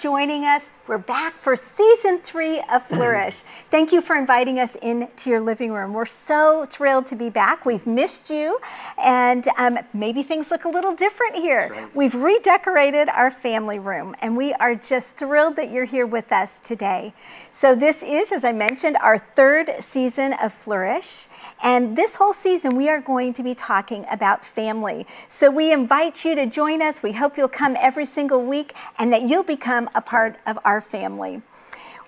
joining us. We're back for season three of Flourish. Thank you for inviting us into your living room. We're so thrilled to be back. We've missed you, and um, maybe things look a little different here. Right. We've redecorated our family room, and we are just thrilled that you're here with us today. So, this is, as I mentioned, our third season of Flourish. And this whole season, we are going to be talking about family. So we invite you to join us. We hope you'll come every single week and that you'll become a part of our family.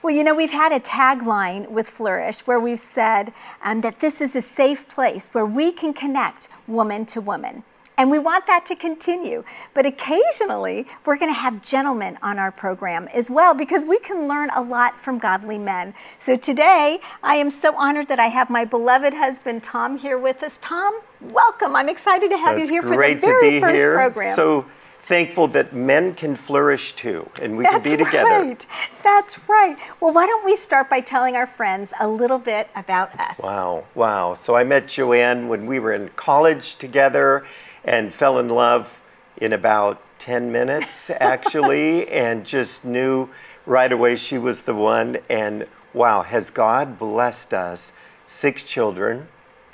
Well, you know, we've had a tagline with Flourish where we've said um, that this is a safe place where we can connect woman to woman. And we want that to continue. But occasionally, we're going to have gentlemen on our program as well because we can learn a lot from godly men. So today, I am so honored that I have my beloved husband, Tom, here with us. Tom, welcome. I'm excited to have That's you here for the very first here. program. So thankful that men can flourish too and we That's can be together. Right. That's right. Well, why don't we start by telling our friends a little bit about us? Wow, wow. So I met JoAnn when we were in college together and fell in love in about 10 minutes, actually, and just knew right away she was the one. And wow, has God blessed us? Six children.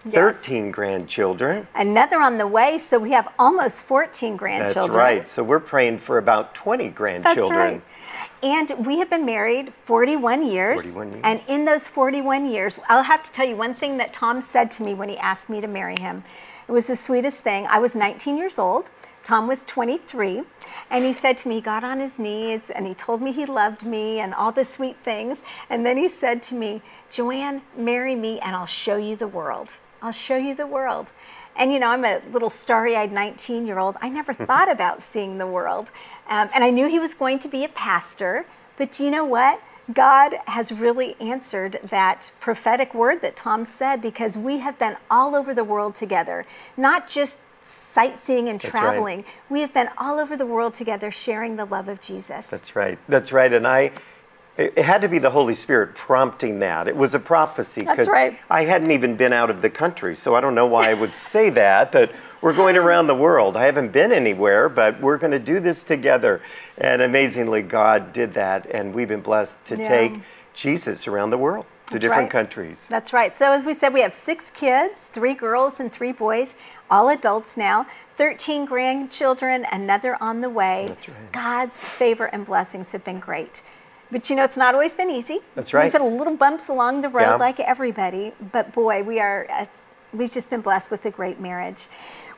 Yes. 13 grandchildren. Another on the way, so we have almost 14 grandchildren. That's right. So we're praying for about 20 grandchildren. That's right. And we have been married 41 years. 41 years. And in those 41 years, I'll have to tell you one thing that Tom said to me when he asked me to marry him. It was the sweetest thing. I was 19 years old. Tom was 23, and he said to me, he got on his knees and he told me he loved me and all the sweet things. And then he said to me, JoAnn, marry me and I'll show you the world. I'll show you the world. And you know, I'm a little starry eyed 19 year old. I never thought about seeing the world. Um, and I knew he was going to be a pastor. But you know what? God has really answered that prophetic word that Tom said because we have been all over the world together, not just sightseeing and That's traveling. Right. We have been all over the world together sharing the love of Jesus. That's right. That's right. And I it had to be the Holy Spirit prompting that. It was a prophecy because right. I hadn't even been out of the country, so I don't know why I would say that. That we're going around the world. I haven't been anywhere, but we're going to do this together. And amazingly, God did that, and we've been blessed to yeah. take Jesus around the world to That's different right. countries. That's right. So as we said, we have six kids, three girls and three boys, all adults now. 13 grandchildren, another on the way. Right. God's favor and blessings have been great. But you know, it's not always been easy. That's right. We've had little bumps along the road, yeah. like everybody. But boy, we are. We've just been blessed with a great marriage.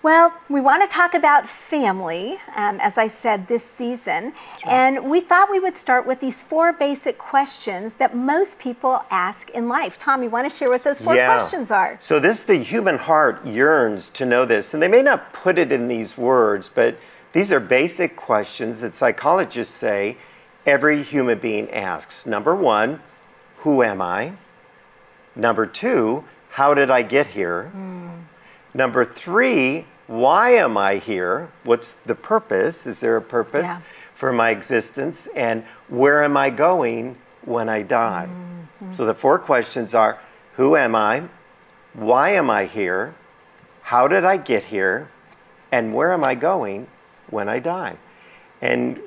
Well, we want to talk about family, um, as I said, this season. Sure. And we thought we would start with these four basic questions that most people ask in life. Tom, you want to share what those four yeah. questions are? So, this is the human heart yearns to know this. And they may not put it in these words, but these are basic questions that psychologists say every human being asks. Number one, who am I? Number two, how did I get here? Mm. Number three, why am I here? What's the purpose? Is there a purpose yeah. for my existence? And where am I going when I die? Mm-hmm. So the four questions are who am I? Why am I here? How did I get here? And where am I going when I die? And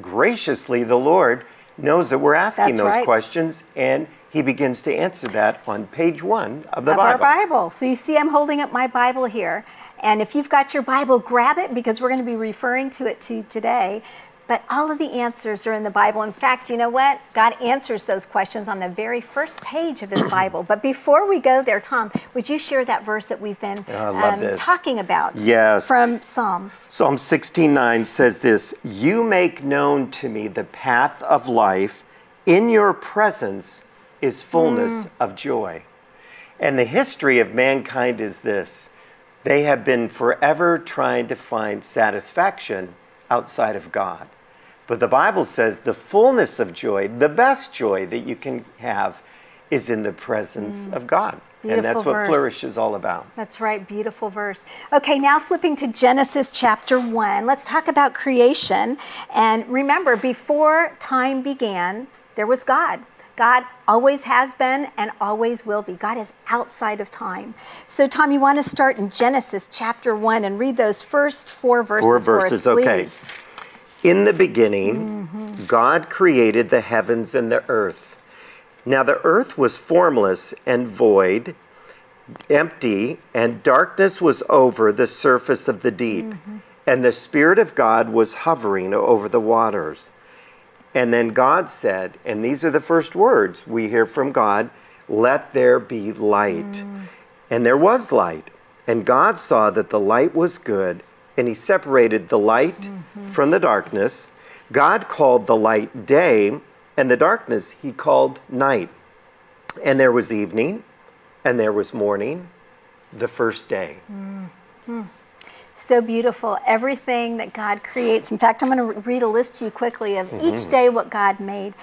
graciously, the Lord knows that we're asking That's those right. questions, and He begins to answer that on page one of the of Bible. our Bible. So you see, I'm holding up my Bible here. And if you've got your Bible, grab it because we're going to be referring to it to today. But all of the answers are in the Bible. In fact, you know what? God answers those questions on the very first page of his Bible. But before we go there, Tom, would you share that verse that we've been um, talking about yes. from Psalms? Psalm 16:9 says this, "You make known to me the path of life. In your presence is fullness mm. of joy." And the history of mankind is this. They have been forever trying to find satisfaction outside of God. But the Bible says the fullness of joy, the best joy that you can have, is in the presence mm. of God. Beautiful and that's what verse. flourish is all about. That's right, beautiful verse. Okay, now flipping to Genesis chapter 1, let's talk about creation. And remember, before time began, there was God. God always has been and always will be. God is outside of time. So, Tom, you want to start in Genesis chapter 1 and read those first four verses, four verses for us, okay. In the beginning, mm-hmm. God created the heavens and the earth. Now the earth was formless and void, empty, and darkness was over the surface of the deep. And the Spirit of God was hovering over the waters. And then God said, and these are the first words we hear from God let there be light. Mm. And there was light. And God saw that the light was good, and He separated the light mm-hmm. from the darkness. God called the light day, and the darkness He called night. And there was evening, and there was morning, the first day. Mm. Hmm. So beautiful. Everything that God creates. In fact, I'm going to read a list to you quickly of each day what God made.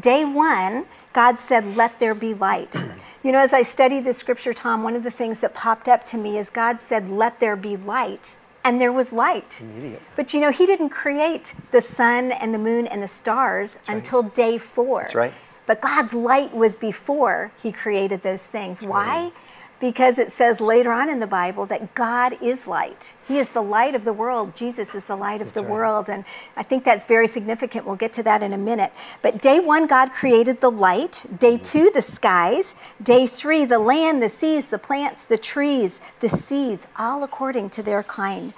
Day one, God said, Let there be light. you know, as I studied the scripture, Tom, one of the things that popped up to me is God said, Let there be light. And there was light. But you know, He didn't create the sun and the moon and the stars until day four. That's right. But God's light was before He created those things. Why? Because it says later on in the Bible that God is light. He is the light of the world. Jesus is the light of the right. world. And I think that's very significant. We'll get to that in a minute. But day one, God created the light. Day mm-hmm. two, the skies. Day three, the land, the seas, the plants, the trees, the seeds, all according to their kind.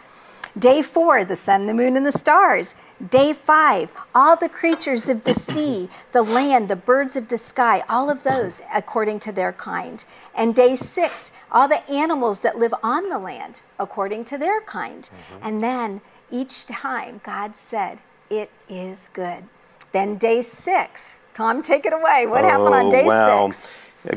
Day four, the sun, the moon, and the stars. Day five, all the creatures of the sea, the land, the birds of the sky, all of those according to their kind. And day six, all the animals that live on the land according to their kind. Mm-hmm. And then each time God said, It is good. Then day six, Tom, take it away. What happened on Oh, day wow. six?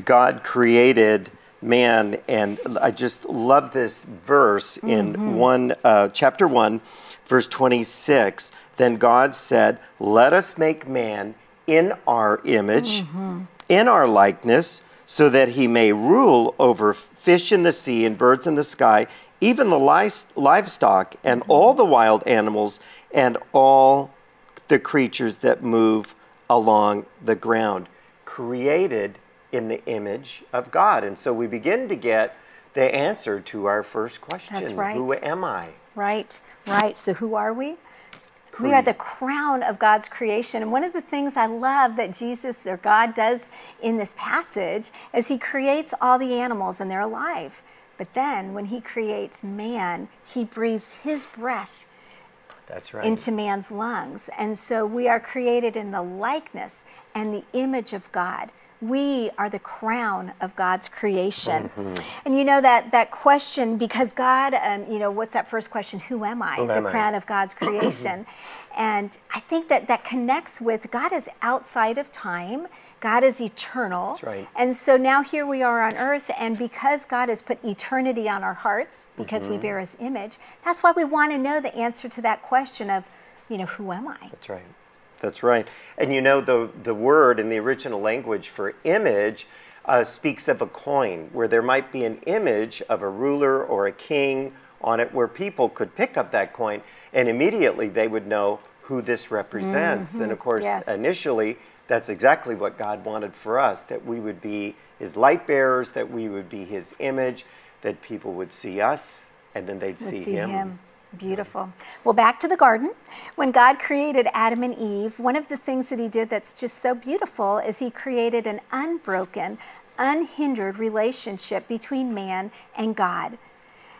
God created man, and I just love this verse in Mm-hmm. one uh, chapter one, verse twenty-six. Then God said, "Let us make man in our image, Mm-hmm. in our likeness, so that he may rule over fish in the sea and birds in the sky, even the lice- livestock and Mm-hmm. all the wild animals and all the creatures that move along the ground, created in the image of God. And so we begin to get the answer to our first question That's right. Who am I? Right, right. So who are we? We are the crown of God's creation. And one of the things I love that Jesus or God does in this passage is he creates all the animals and they're alive. But then when he creates man, he breathes his breath That's right. into man's lungs. And so we are created in the likeness and the image of God. We are the crown of God's creation. And you know that that question, because God, um, you know, what's that first question? Who am I? Who the am I? crown of God's creation. and I think that that connects with God is outside of time. God is eternal. That's right. And so now here we are on earth, and because God has put eternity on our hearts, because Mm-hmm. we bear his image, that's why we want to know the answer to that question of, you know, who am I? That's right. That's right. And you know, the, the word in the original language for image uh, speaks of a coin, where there might be an image of a ruler or a king on it, where people could pick up that coin and immediately they would know who this represents. And of course, Yes. initially, that's exactly what God wanted for us that we would be his light bearers, that we would be his image, that people would see us and then they'd Let's see, him. Beautiful. Well, back to the garden. When God created Adam and Eve, one of the things that he did that's just so beautiful is he created an unbroken, unhindered relationship between man and God.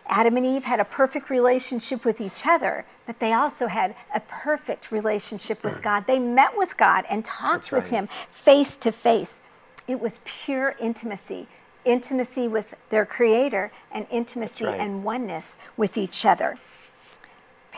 Adam and Eve had a perfect relationship with each other, but they also had a perfect relationship with God. They met with God and talked with him face to face. It was pure intimacy, intimacy with their creator and intimacy right. and oneness with each other.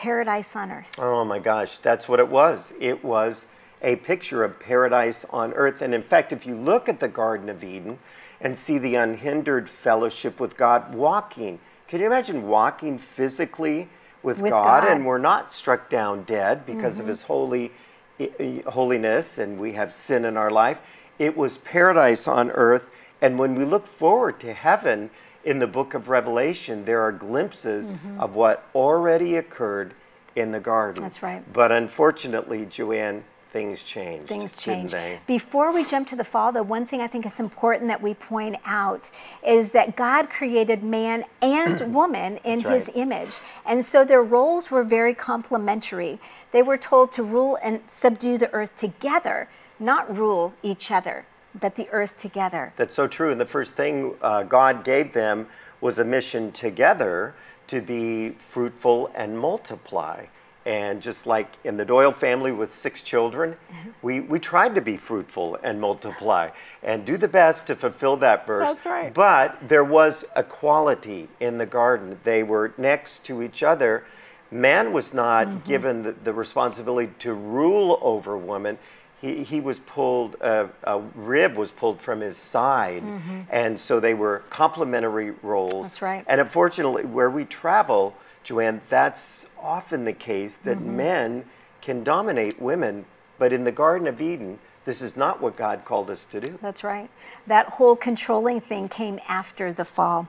Paradise on earth. Oh my gosh, that's what it was. It was a picture of paradise on earth. And in fact, if you look at the Garden of Eden and see the unhindered fellowship with God, walking, can you imagine walking physically with, With God, God. Mm-hmm. and we're not struck down dead because of His holy i- i- holiness and we have sin in our life? It was paradise on earth. And when we look forward to heaven in the book of Revelation, there are glimpses mm-hmm. of what already occurred in the garden. That's right. But unfortunately, JoAnn, things changed. Things didn't change. Before we jump to the fall, though, one thing I think is important that we point out is that God created man and woman in That's his right. image. And so their roles were very complementary. They were told to rule and subdue the earth together, not rule each other, but the earth together. That's so true. And the first thing uh, God gave them was a mission together to be fruitful and multiply. And just like in the Doyle family with six children, Mm-hmm. we, we tried to be fruitful and multiply and do the best to fulfill that verse. That's right. But there was equality in the garden. They were next to each other. Man was not Mm-hmm. given the, the responsibility to rule over woman. He, he was pulled, uh, a rib was pulled from his side. And so they were complementary roles. That's right. And unfortunately, where we travel, JoAnn, that's often the case that Mm-hmm. men can dominate women. But in the Garden of Eden, this is not what God called us to do. That's right. That whole controlling thing came after the fall.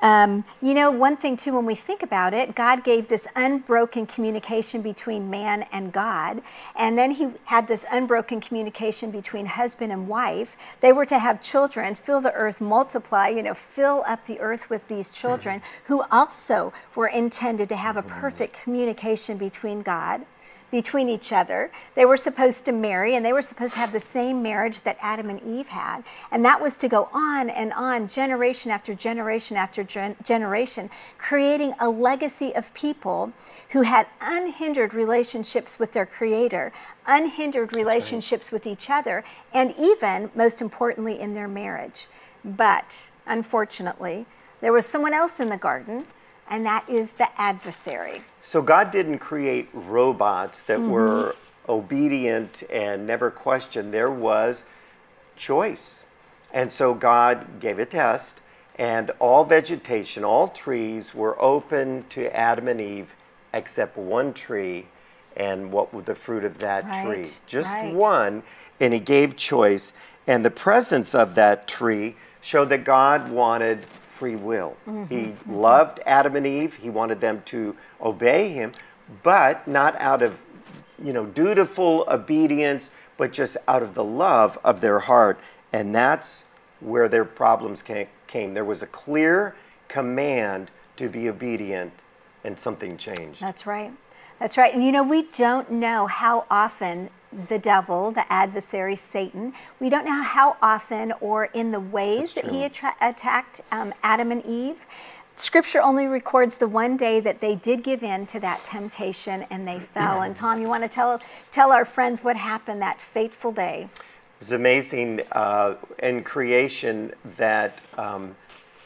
Um, you know, one thing too, when we think about it, God gave this unbroken communication between man and God, and then He had this unbroken communication between husband and wife. They were to have children, fill the earth, multiply, you know, fill up the earth with these children who also were intended to have a perfect communication between God between each other. They were supposed to marry and they were supposed to have the same marriage that Adam and Eve had. And that was to go on and on, generation after generation after gen- generation, creating a legacy of people who had unhindered relationships with their Creator, unhindered relationships with each other, and even, most importantly, in their marriage. But unfortunately, there was someone else in the garden, and that is the adversary. So God didn't create robots that Mm-hmm. were obedient and never questioned. There was choice. And so God gave a test, and all vegetation, all trees were open to Adam and Eve except one tree. And what was the fruit of that tree? Just right. one. And he gave choice. And the presence of that tree showed that God wanted free will. Mm-hmm. He mm-hmm. loved Adam and Eve. He wanted them to obey him, but not out of, you know, dutiful obedience, but just out of the love of their heart. And that's where their problems came. There was a clear command to be obedient, and something changed. That's right. That's right. And you know, we don't know how often the devil, the adversary, Satan, we don't know how often or in the ways that he attra- attacked um, Adam and Eve. Scripture only records the one day that they did give in to that temptation and they fell. And Tom, you want to tell tell our friends what happened that fateful day? It was amazing uh, in creation that um,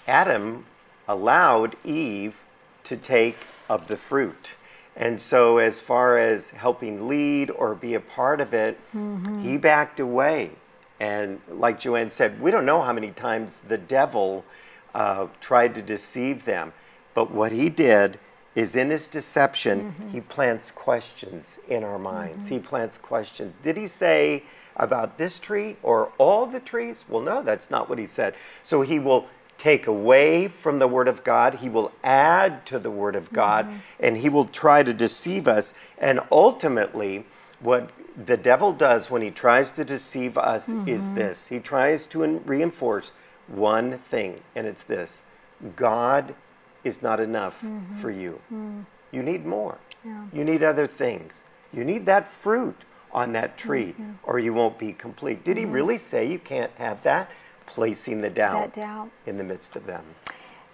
Adam allowed Eve to take of the fruit. And so, as far as helping lead or be a part of it, mm-hmm. he backed away. And like JoAnn said, we don't know how many times the devil uh, tried to deceive them. But what he did is in his deception, mm-hmm. he plants questions in our minds. Mm-hmm. He plants questions. Did he say about this tree or all the trees? Well, no, that's not what he said. So he will take away from the Word of God, he will add to the Word of God, mm-hmm. and he will try to deceive us. And ultimately, what the devil does when he tries to deceive us is mm-hmm. this he tries to reinforce one thing, and it's this God is not enough mm-hmm. for you. Mm. You need more. You need other things. You need that fruit on that mm, tree, or you won't be complete. Did he really say you can't have that? Placing the doubt, doubt. in the midst of them.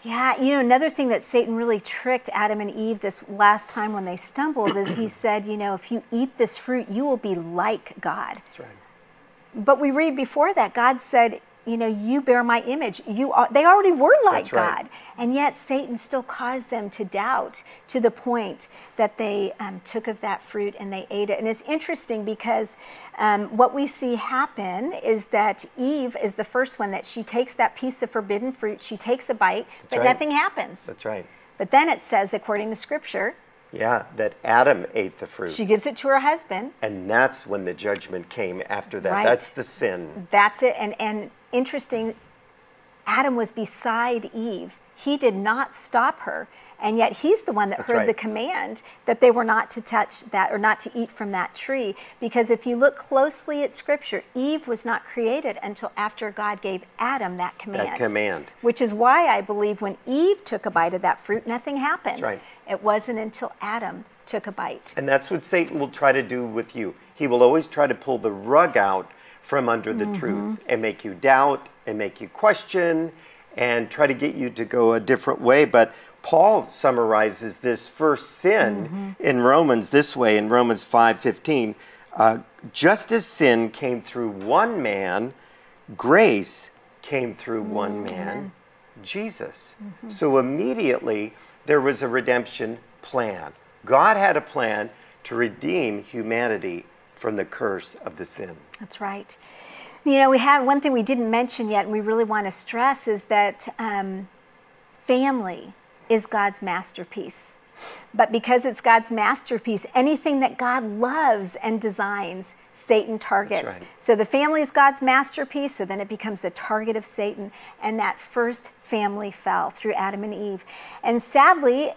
Yeah, you know, another thing that Satan really tricked Adam and Eve this last time when they stumbled is he said, you know, if you eat this fruit, you will be like God. That's right. But we read before that God said, you know, you bear my image. You are, they already were like right. God. And yet Satan still caused them to doubt to the point that they um, took of that fruit and they ate it. And it's interesting because um, what we see happen is that Eve is the first one that she takes that piece of forbidden fruit, she takes a bite, but right. nothing happens. That's right. But then it says, according to scripture, Yeah, that Adam ate the fruit. she gives it to her husband. and that's when the judgment came after that. Right. That's the sin. That's it. And and interesting, Adam was beside Eve. He did not stop her. And yet he's the one that That's heard right. the command that they were not to touch that or not to eat from that tree. Because if you look closely at scripture, Eve was not created until after God gave Adam that command. That command. Which is why I believe when Eve took a bite of that fruit, nothing happened. That's right. It wasn't until Adam took a bite. And that's what Satan will try to do with you. He will always try to pull the rug out from under the mm-hmm. truth and make you doubt and make you question and try to get you to go a different way. But Paul summarizes this first sin mm-hmm. in Romans this way in Romans 5:15. Uh, just as sin came through one man, grace came through one mm-hmm. man, Jesus. So immediately there was a redemption plan. God had a plan to redeem humanity from the curse of the sin. That's right. You know, we have one thing we didn't mention yet, and we really want to stress is that um, family is God's masterpiece. But because it's God's masterpiece, anything that God loves and designs, Satan targets. right. So the family is God's masterpiece, so then it becomes a target of Satan. And that first family fell through Adam and Eve. And sadly,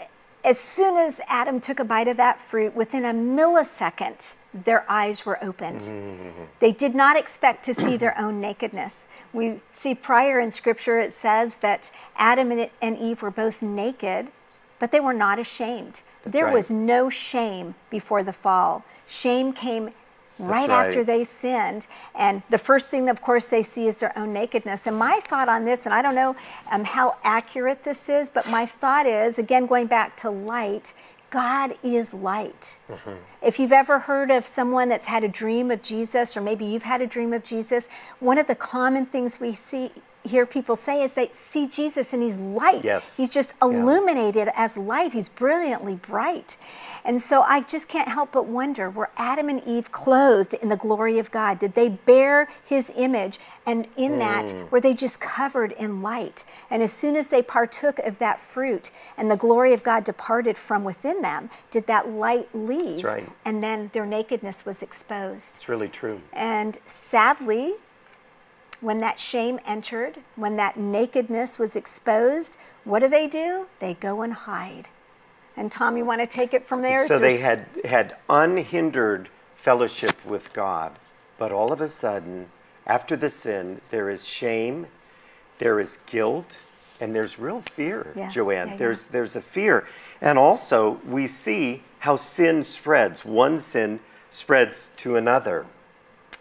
as soon as Adam took a bite of that fruit, within a millisecond, their eyes were opened. Mm-hmm. They did not expect to see their own nakedness. We see prior in scripture it says that Adam and Eve were both naked, but they were not ashamed. there right. was no shame before the fall. Shame came right, right. after they sinned. And the first thing, of course, they see is their own nakedness. And my thought on this, and I don't know um, how accurate this is, but my thought is again, going back to light, God is light. If you've ever heard of someone that's had a dream of Jesus, or maybe you've had a dream of Jesus, one of the common things we see hear people say is they see Jesus and he's light. Yes. He's just Yeah. illuminated as light. He's brilliantly bright. And so I just can't help but wonder were Adam and Eve clothed in the glory of God? Did they bear his image? And in that, mm. were they just covered in light? And as soon as they partook of that fruit and the glory of God departed from within them, did that light leave? right. And then their nakedness was exposed. It's really true. And sadly, when that shame entered, when that nakedness was exposed, what do they do? They go and hide. And Tom, you want to take it from there? So they had had unhindered fellowship with God, but all of a sudden, after the sin, there is shame, there is guilt, and there's real fear, Yeah, JoAnn. yeah, yeah. There's there's a fear, and also we see how sin spreads. One sin spreads to another.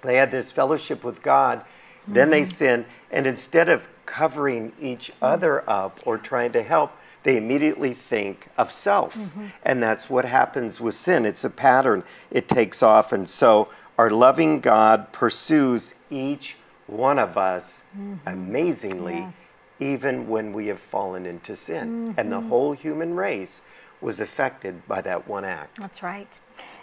They had this fellowship with God, then they Mm-hmm. sin, and instead of covering each other up or trying to help, they immediately think of self. Mm-hmm. And that's what happens with sin. It's a pattern, it takes off. And so our loving God pursues each one of us amazingly, Mm-hmm. Yes. even when we have fallen into sin. And the Mm-hmm. whole human race was affected by that one act. That's right.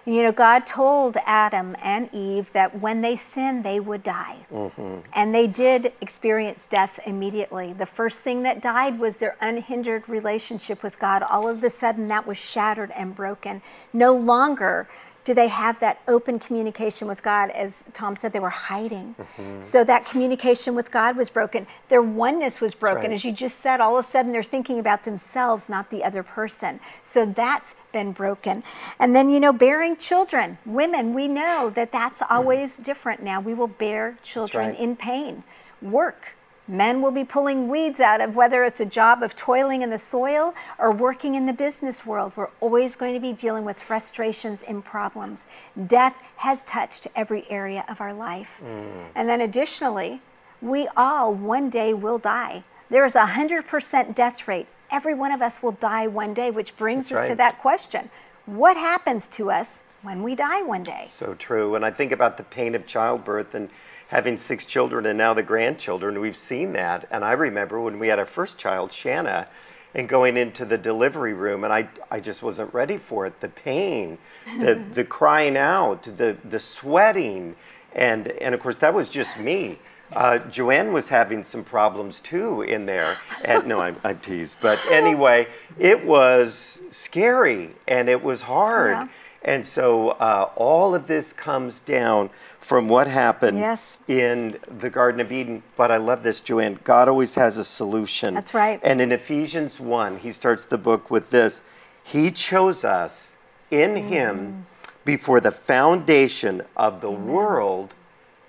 You know, God told Adam and Eve that when they sinned, they would die. Mm-hmm. And they did experience death immediately. The first thing that died was their unhindered relationship with God. All of a sudden, that was shattered and broken. No longer do they have that open communication with God. As Tom said, they were hiding. Mm-hmm. So that communication with God was broken. Their oneness was broken. right. As you just said, all of a sudden they're thinking about themselves, not the other person. So that's been broken. And then, you know, bearing children. Women, we know that that's mm-hmm. always different now. We will bear children right. in pain. Work. Men will be pulling weeds out of whether it's a job of toiling in the soil or working in the business world. We're always going to be dealing with frustrations and problems. Death has touched every area of our life. Mm. And then additionally, we all one day will die. There is a 100% death rate. Every one of us will die one day, which brings That's us to that question What happens to us when we die one day? So true. And I think about the pain of childbirth and having six children and now the grandchildren. We've seen that. And I remember when we had our first child, Shanna, and going into the delivery room, and I, I just wasn't ready for it. The pain, the, the crying out, the, the sweating. And, and of course, that was just me. Uh, JoAnn was having some problems too in there. And no, I'm, I tease. But anyway, it was scary and it was hard. Yeah. And so uh, all of this comes down from what happened Yes. in the Garden of Eden. But I love this, JoAnn. God always has a solution. That's right. And in Ephesians 1, he starts the book with this He chose us in Mm. Him before the foundation of the world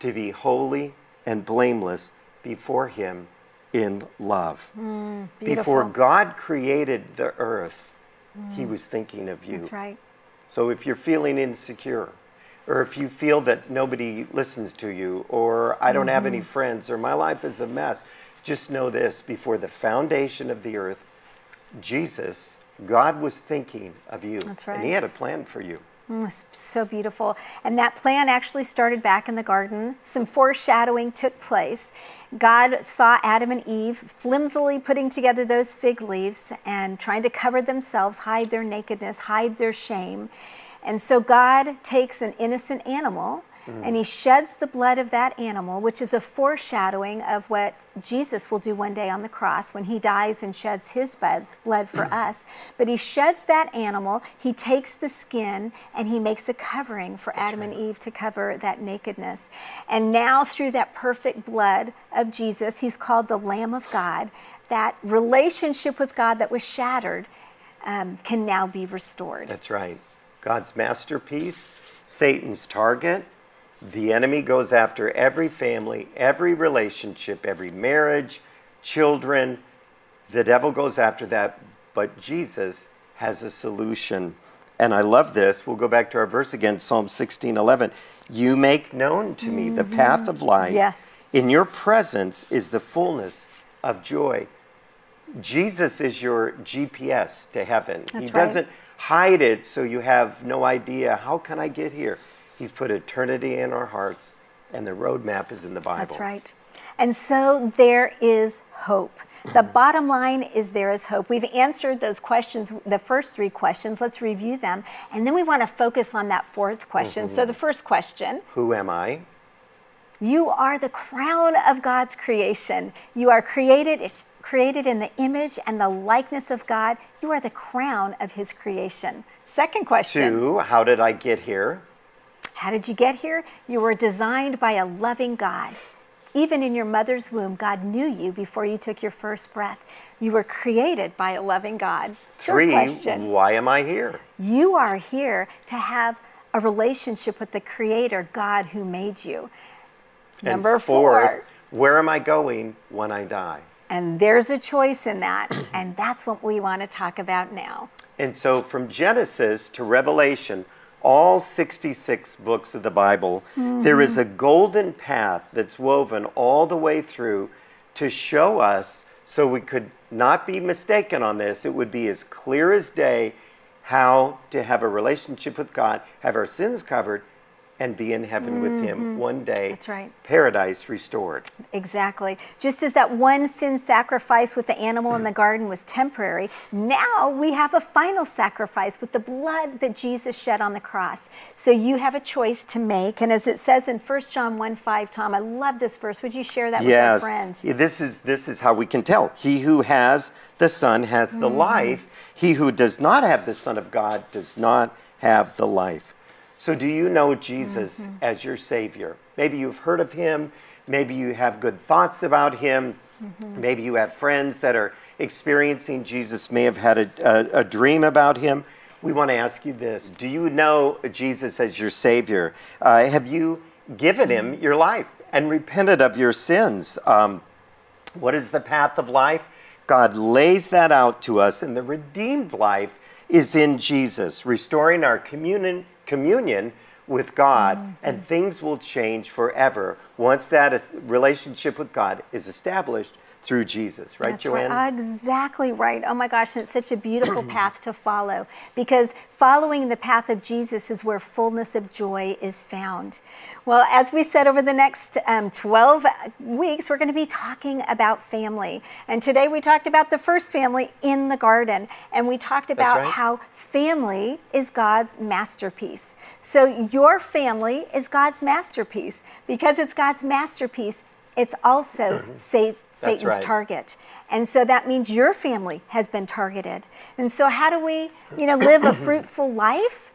to be holy and blameless before Him in love. Mm, Before. God created the earth, He was thinking of you. That's right. So if you're feeling insecure, or if you feel that nobody listens to you, or I don't have Mm-hmm. any friends, or my life is a mess, just know this before the foundation of the earth, Jesus, God was thinking of you. That's And He had a plan for you. Mm, so beautiful. And that plan actually started back in the garden. Some foreshadowing took place. God saw Adam and Eve flimsily putting together those fig leaves and trying to cover themselves, hide their nakedness, hide their shame. And so God takes an innocent animal and he sheds the blood of that animal, which is a foreshadowing of what Jesus will do one day on the cross when he dies and sheds his blood, blood for us. But he sheds that animal, he takes the skin, and he makes a covering for Adam and Eve to cover that nakedness. And now, through that perfect blood of Jesus, he's called the Lamb of God. That relationship with God that was shattered um, can now be restored. That's right. God's masterpiece, Satan's target. The enemy goes after every family, every relationship, every marriage, children. The devil goes after that, but Jesus has a solution. And I love this. We'll go back to our verse again, Psalm 16 11. You make known to me the mm-hmm. path of life. Yes. In your presence is the fullness of joy. Jesus is your GPS to heaven. That's he right. doesn't hide it so you have no idea how can I get here. He's put eternity in our hearts and the roadmap is in the Bible. That's right. And so there is hope. The mm-hmm. bottom line is there is hope. We've answered those questions, the first three questions. Let's review them. And then we want to focus on that fourth question. So, the mm-hmm. first question Who am I? you are the crown of God's creation. You are created, created in the image and the likeness of God. You are the crown of His creation. Second question Two, how did I get here? How did you get here? You were designed by a loving God. Even in your mother's womb, God knew you before you took your first breath. You were created by a loving God. Three, question. why am I here? You are here to have a relationship with the Creator, God who made you. And Number four. where am I going when I die? And there's a choice in that, and that's what we want to talk about now. And so from Genesis to Revelation, all 66 books of the Bible, there is a golden path that's woven all the way through to show us so we could not be mistaken on this. It would be as clear as day how to have a relationship with God, have our sins covered, and be in heaven with Him mm-hmm. one day. That's right. Paradise restored. Exactly. Just as that one sin sacrifice with the animal in the mm. garden was temporary, now we have a final sacrifice with the blood that Jesus shed on the cross. So you have a choice to make. And as it says in 1 John 1 5, Tom, I love this verse. Would you share that with our friends? This is this is how we can tell. He who has the Son has the mm-hmm. life. He who does not have the Son of God does not have the life. So do you know Jesus as your Savior? Maybe you've heard of him, maybe you have good thoughts about him, maybe you have friends that are experiencing Jesus, may have had a, a, a dream about him. We want to ask you this Do you know Jesus as your Savior? Uh, have you given him your life and repented of your sins? Um, what is the path of life? God lays that out to us, and the redeemed life is in Jesus, restoring our communion, communion with God, mm-hmm. and things will change forever. Once that is, relationship with God is established through Jesus. Right, That's JoAnn? right. Exactly right. Oh my gosh, and it's such a beautiful path to follow because following the path of Jesus is where fullness of joy is found. Well, as we said, over the next um, 12 weeks, we're going to be talking about family. And today we talked about the first family in the garden, and we talked about right. how family is God's masterpiece. So your family is God's masterpiece. Because it's God's masterpiece, it's also Sa- Satan's right. target. And so that means your family has been targeted. And so how do we, you know, live a fruitful life?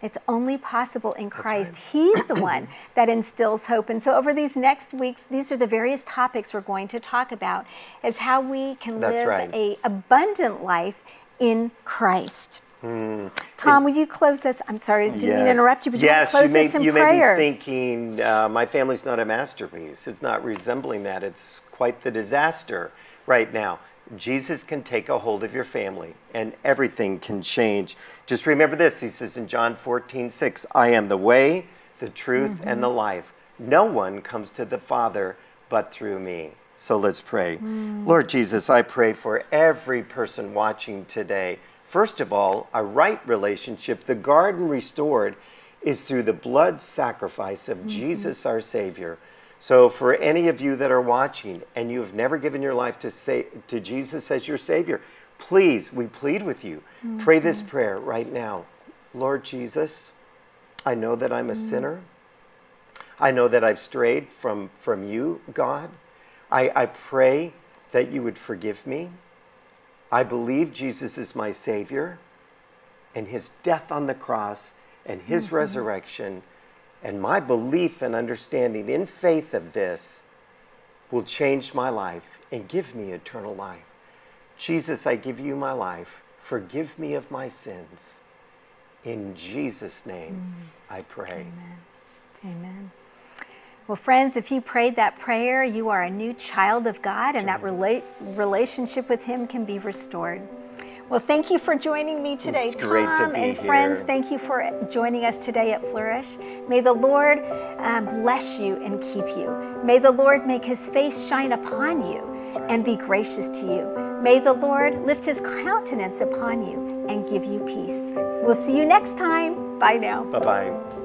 It's only possible in Christ. Right. He's the one that instills hope. And so over these next weeks, these are the various topics we're going to talk about is how we can That's live right. a abundant life in Christ. Mm. Tom, will you close us? I'm sorry, didn't yes. mean to interrupt you, but yes, you, close you may, us in you prayer. may be thinking, uh, my family's not a masterpiece. It's not resembling that. It's quite the disaster right now. Jesus can take a hold of your family and everything can change. Just remember this He says in John 14, 6, I am the way, the truth, mm-hmm. and the life. No one comes to the Father but through me. So let's pray. Mm. Lord Jesus, I pray for every person watching today. First of all, a right relationship, the garden restored, is through the blood sacrifice of mm-hmm. Jesus our Savior. So, for any of you that are watching and you have never given your life to, say, to Jesus as your Savior, please, we plead with you, mm-hmm. pray this prayer right now. Lord Jesus, I know that I'm a mm-hmm. sinner. I know that I've strayed from, from you, God. I, I pray that you would forgive me. I believe Jesus is my Savior, and his death on the cross and his mm-hmm. resurrection and my belief and understanding in faith of this will change my life and give me eternal life. Jesus, I give you my life. Forgive me of my sins. In Jesus' name, mm. I pray. Amen. Amen. Well, friends, if you prayed that prayer, you are a new child of God, and that rela- relationship with Him can be restored. Well, thank you for joining me today, it's Tom and here. friends. Thank you for joining us today at Flourish. May the Lord um, bless you and keep you. May the Lord make His face shine upon you and be gracious to you. May the Lord lift His countenance upon you and give you peace. We'll see you next time. Bye now. Bye bye.